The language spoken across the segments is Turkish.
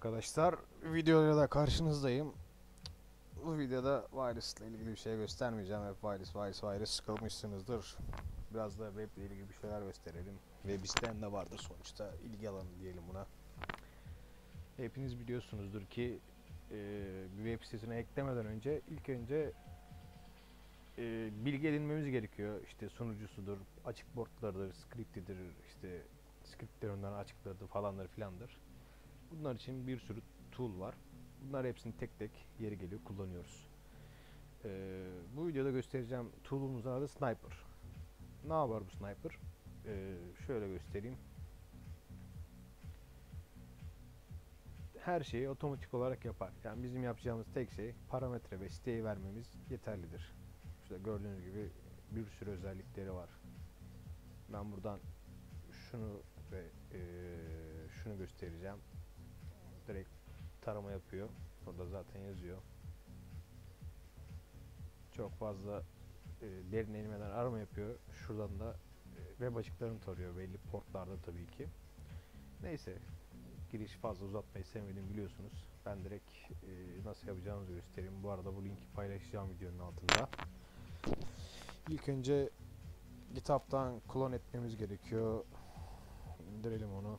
arkadaşlar. Videoyla da karşınızdayım. Bu videoda virus ile ilgili bir şey göstermeyeceğim. Hep virus, virus, virus sıkılmışsınızdır. Biraz da web ile ilgili bir şeyler gösterelim. Web isteyen de vardır sonuçta. ilgi alanı diyelim buna. Hepiniz biliyorsunuzdur ki e, bir web sitesine eklemeden önce ilk önce e, bilgi edinmemiz gerekiyor. İşte sunucusudur, açık boardlarıdır, scriptidir, işte scriptlerinden açıklardır falandır filandır. Bunlar için bir sürü tool var. Bunlar hepsini tek tek yeri geliyor kullanıyoruz. Ee, bu videoda göstereceğim tool'umuzun adı Sniper. Ne yapar bu Sniper? Ee, şöyle göstereyim. Her şeyi otomatik olarak yapar. Yani bizim yapacağımız tek şey parametre ve siteyi vermemiz yeterlidir. İşte gördüğünüz gibi bir sürü özellikleri var. Ben buradan şunu ve eee, şunu göstereceğim. Direkt tarama yapıyor. Orada zaten yazıyor. Çok fazla e, derin inmeden arama yapıyor. Şuradan da e, web açıklarını tarıyor belli portlarda tabii ki. Neyse giriş fazla uzatmayı sevmedim biliyorsunuz. Ben direkt e, nasıl yapacağımızı göstereyim. Bu arada bu linki paylaşacağım videonun altında. İlk önce GitHub'dan klon etmemiz gerekiyor. İndirelim onu.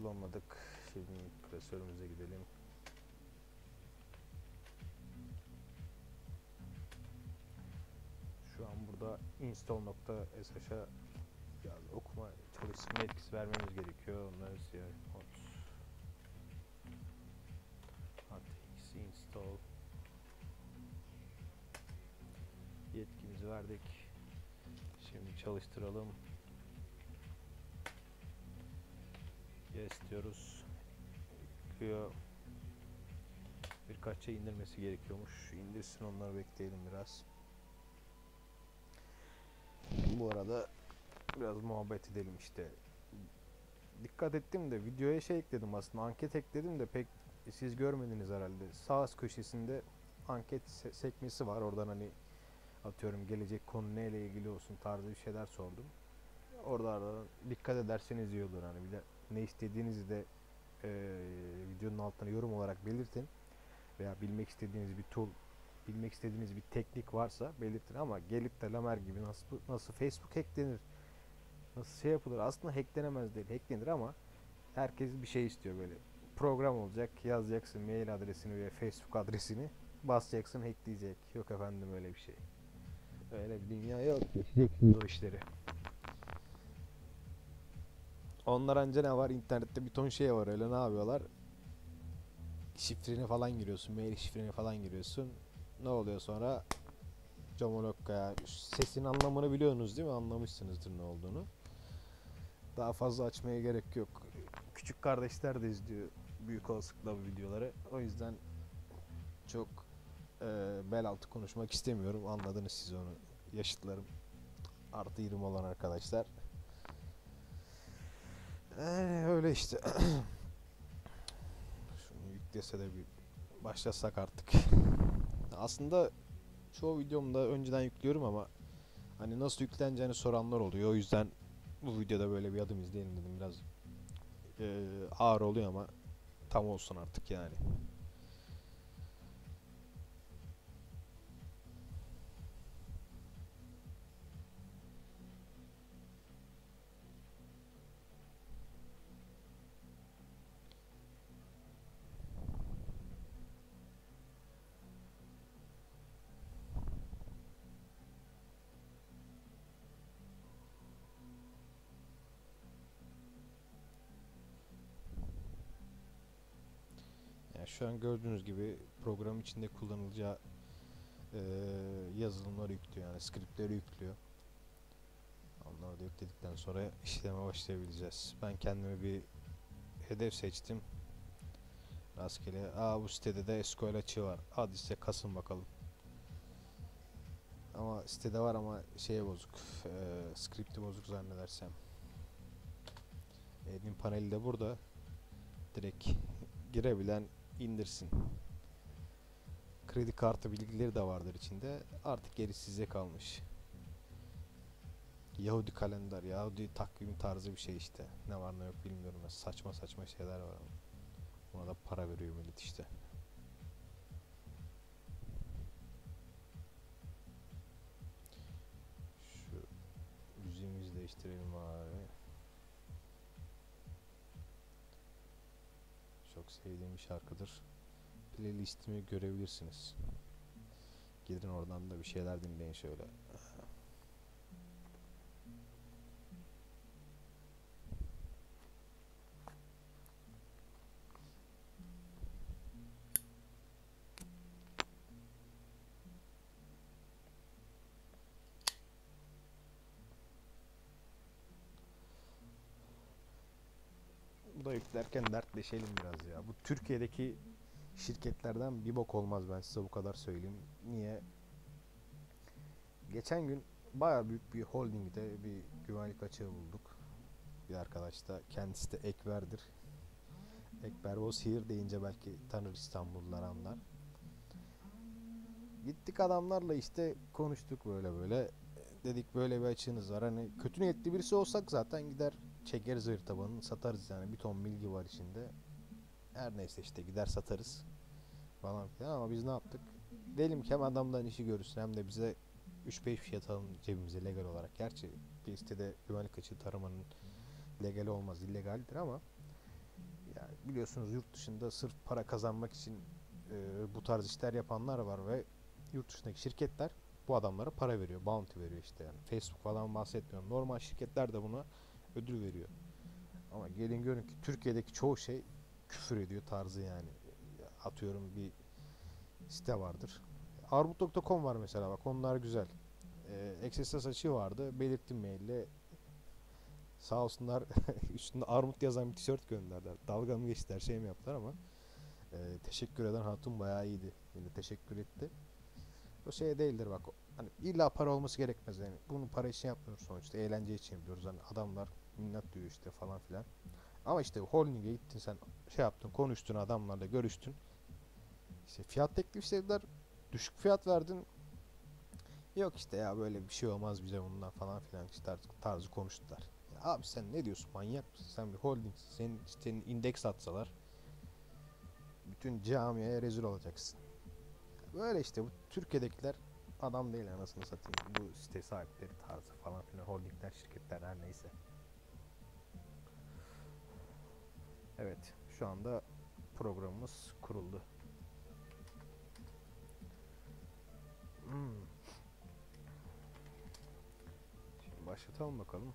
Klonladık şimdi klasörümüze gidelim. Şu an burada install.sh'a yaz okuma çalıştırma etkisi vermemiz gerekiyor. Siyah hot ATX install. Yetkimizi verdik. Şimdi çalıştıralım. Yes diyoruz. Yüklüyor. Birkaç şey indirmesi gerekiyormuş. İndirsin onları bekleyelim biraz. Bu arada biraz muhabbet edelim işte. Dikkat ettim de videoya şey ekledim aslında anket ekledim de pek siz görmediniz herhalde. Sağ üst köşesinde anket se- sekmesi var. Oradan hani atıyorum gelecek konu neyle ilgili olsun tarzı bir şeyler sordum. Orada dikkat ederseniz iyi olur hani bir de ne istediğinizi de eee, videonun altına yorum olarak belirtin veya bilmek istediğiniz bir tool bilmek istediğiniz bir teknik varsa belirtin ama gelip de Lamer gibi nasıl nasıl Facebook hacklenir nasıl şey yapılır? Aslında hacklenemez değil hacklenir ama herkes bir şey istiyor böyle. Program olacak yazacaksın mail adresini ve Facebook adresini basacaksın hackleyecek. Yok efendim öyle bir şey. Öyle bir dünya yok. Geçeceksiniz o işleri onlar anca ne var? İnternette bir ton şey var öyle ne yapıyorlar? Şifreni falan giriyorsun mail şifreni falan giriyorsun. Ne oluyor sonra? Comolokka ya sesin anlamını biliyorsunuz değil mi? Anlamışsınızdır ne olduğunu. Daha fazla açmaya gerek yok. Küçük kardeşler de izliyor büyük olasılıkla bu videoları. O yüzden çok e, bel altı konuşmak istemiyorum. Anladınız siz onu. Yaşıtlarım artı 20 olan arkadaşlar Ee, öyle işte. Şunu yüklese de bir başlasak artık. Aslında çoğu videomda önceden yüklüyorum ama hani nasıl yükleneceğini soranlar oluyor. O yüzden bu videoda böyle bir adım izleyelim dedim. Biraz e, ağır oluyor ama tam olsun artık yani. Şu an gördüğünüz gibi program içinde kullanılacağı eee, yazılımları yüklüyor yani scriptleri yüklüyor. Onları da yükledikten sonra işleme başlayabileceğiz. Ben kendime bir hedef seçtim. Rastgele. Aa bu sitede de SQL açığı var. Hadi size kasın bakalım. ama sitede var ama şeye bozuk. Eee script'i bozuk zannedersem. Admin paneli de burada. Direkt girebilen indirsin. Kredi kartı bilgileri de vardır içinde. Artık geri size kalmış. Yahudi kalender, Yahudi takvim tarzı bir şey işte. Ne var ne yok bilmiyorum. Saçma saçma şeyler var ama. Buna da para veriyor millet işte. Sevdiğim bir şarkıdır. Playlistimi görebilirsiniz. Gidin oradan da bir şeyler dinleyin şöyle. Bu da yüklerken dertleşelim biraz ya. Bu Türkiye'deki şirketlerden bir bok olmaz ben size bu kadar söyleyeyim. Niye? Geçen gün bayağı büyük bir holdingde bir güvenlik açığı bulduk. Bir arkadaş da kendisi de Ekber'dir. Ekber Bozhir deyince belki tanır İstanbullular anlar. Gittik adamlarla işte konuştuk böyle böyle. Dedik böyle bir açığınız var. Hani kötü niyetli birisi olsak zaten gider çekeriz hayır tabanını satarız yani bir ton bilgi var içinde. Her neyse işte gider satarız falan filan ama biz ne yaptık? Diyelim ki hem adamdan işi görürsün hem de bize 3-5 fiyat alın cebimize legal olarak. Gerçi bir sitede güvenlik açığı taramanın legal olmaz illegaldir ama yani biliyorsunuz yurt dışında sırf para kazanmak için e, bu tarz işler yapanlar var ve yurt dışındaki şirketler bu adamlara para veriyor. Bounty veriyor işte yani. Facebook falan bahsetmiyorum. Normal şirketler de buna ödül veriyor. Ama gelin görün ki Türkiye'deki çoğu şey küfür ediyor tarzı yani. Atıyorum bir site vardır. Arbut.com var mesela bak onlar güzel. Ee, XSS açığı vardı. Belirttim maille. Sağ olsunlar üstünde armut yazan bir tişört gönderdiler. Dalga mı geçtiler şey mi yaptılar ama e, teşekkür eden hatun bayağı iyiydi. Yine teşekkür etti. O şey değildir bak. Hani illa para olması gerekmez yani. Bunu para için yapmıyoruz sonuçta. Eğlence için yapıyoruz. Hani adamlar minnet diyor işte falan filan. Ama işte holding'e gittin sen şey yaptın konuştun adamlarla görüştün. İşte fiyat teklif istediler. Düşük fiyat verdin. Yok işte ya böyle bir şey olmaz bize bundan falan filan işte tarzı konuştular. Ya abi sen ne diyorsun manyak mısın? Sen bir holdingsin. Senin, senin indeks atsalar bütün camiye rezil olacaksın. Böyle işte bu Türkiye'dekiler adam değil anasını satayım. Bu site sahipleri tarzı falan filan holdingler, şirketler her neyse. Evet, şu anda programımız kuruldu. Hmm. Şimdi başlatalım bakalım.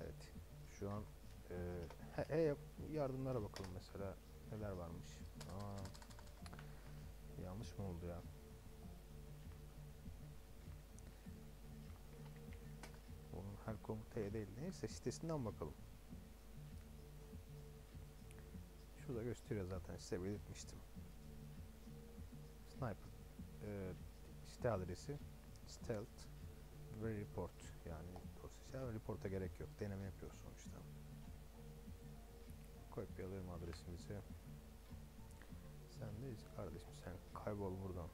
Evet, şu an e, he, yap- yardımlara bakalım mesela neler varmış. Aa, yanlış mı oldu ya? Neyse sitesinden bakalım. Şurada gösteriyor zaten size belirtmiştim. Sniper e, site adresi stealth ve report yani dosya reporta gerek yok. Deneme yapıyoruz sonuçta. Kopyalayalım adresimizi. Sen de kardeşim sen kaybol buradan.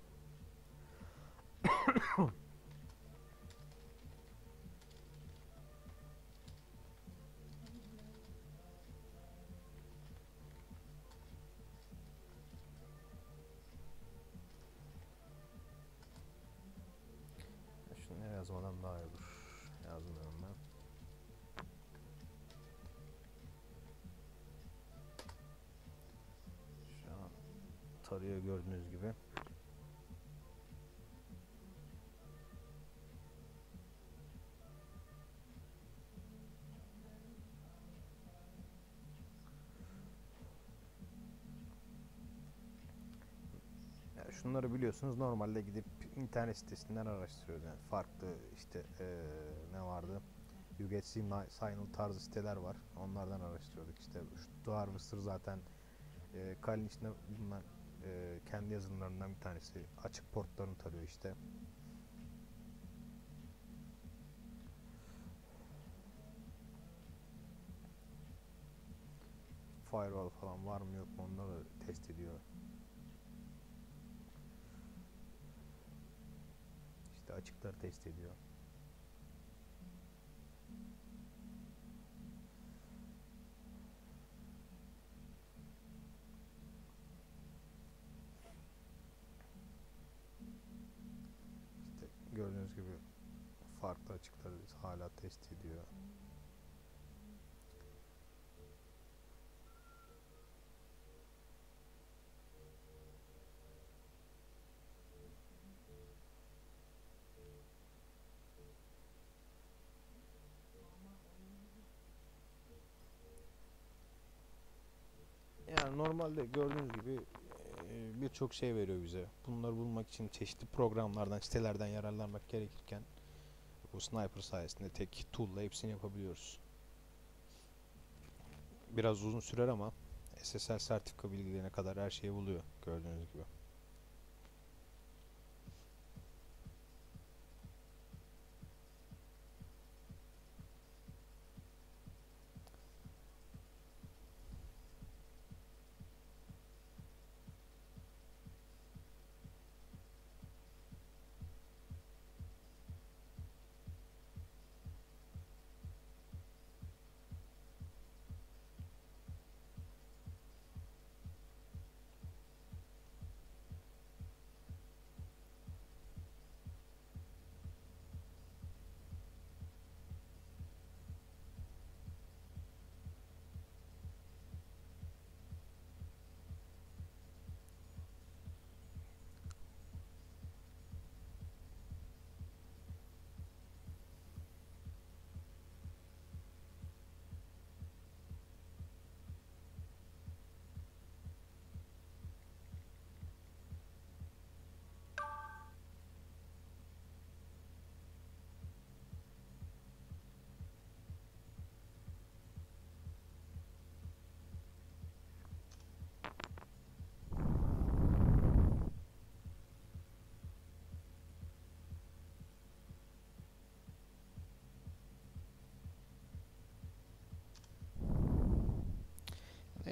Yazmadan daha iyi olur. Yazmıyorum ben. Şu an tarıyor gördüğünüz gibi. Şunları biliyorsunuz normalde gidip internet sitesinden araştırıyoruz yani farklı işte eee, ne vardı Seen- Signal tarzı siteler var. Onlardan araştırıyorduk işte. Şu Duvar Mısır zaten e, Kali'nin içinde bulunan e, kendi yazılımlarından bir tanesi. Açık portlarını tarıyor işte. Firewall falan var mı yok mu onları test ediyor. İşte açıkları test ediyor. İşte gördüğünüz gibi farklı açıkları hala test ediyor. Normalde gördüğünüz gibi e, birçok şey veriyor bize. Bunları bulmak için çeşitli programlardan, sitelerden yararlanmak gerekirken bu sniper sayesinde tek tool'la hepsini yapabiliyoruz. Biraz uzun sürer ama SSL sertifika bilgilerine kadar her şeyi buluyor gördüğünüz gibi.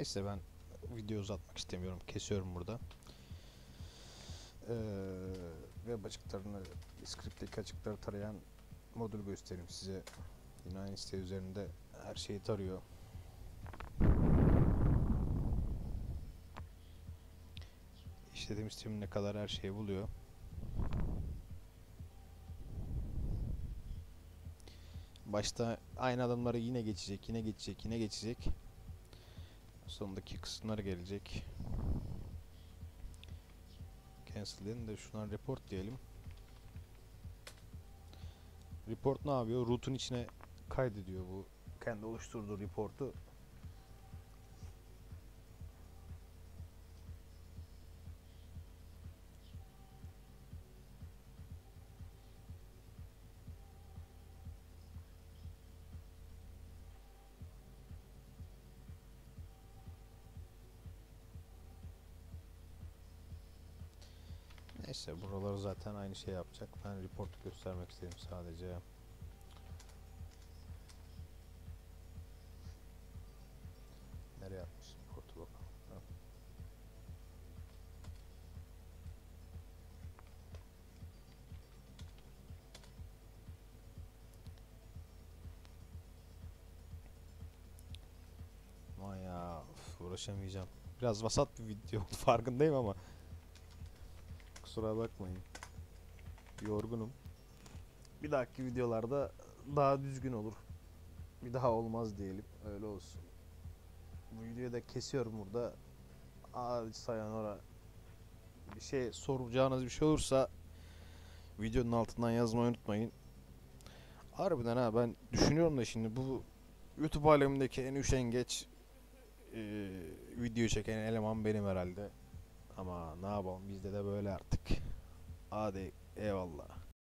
Neyse ben video uzatmak istemiyorum. Kesiyorum burada. Ee, web açıklarını, script'teki açıkları tarayan modül göstereyim size. Yine aynı site üzerinde her şeyi tarıyor. İşletim sistemine kadar her şeyi buluyor. Başta aynı adımları yine geçecek, yine geçecek, yine geçecek. Sondaki kısımlar gelecek. Cancel de şuna report diyelim. Report ne yapıyor? Root'un içine kaydediyor bu kendi oluşturduğu reportu. Neyse buraları zaten aynı şey yapacak. Ben reportu göstermek istedim sadece. Nereye atmış reportu bakalım. Ha. Ya uğraşamayacağım. Biraz vasat bir video farkındayım ama kusura bakmayın. Yorgunum. Bir dahaki videolarda daha düzgün olur. Bir daha olmaz diyelim. Öyle olsun. Bu videoyu da kesiyorum burada. Hadi sayonara. Bir şey soracağınız bir şey olursa videonun altından yazmayı unutmayın. Harbiden ha ben düşünüyorum da şimdi bu YouTube alemindeki en üşengeç eee video çeken eleman benim herhalde. Ama ne yapalım bizde de böyle artık. Hadi eyvallah.